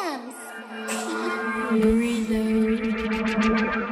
Williams. Breathe